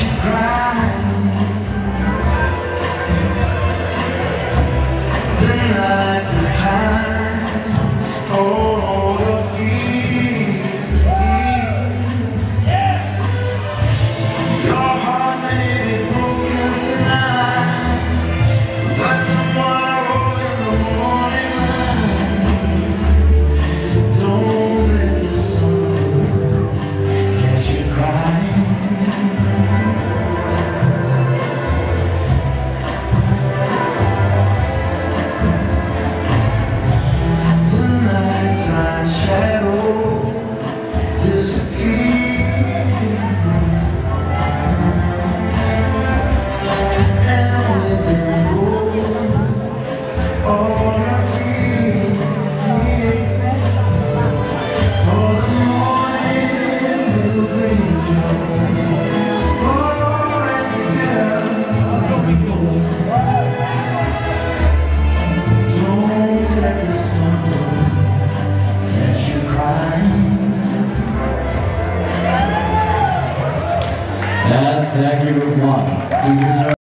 you cry That's Aggie with one.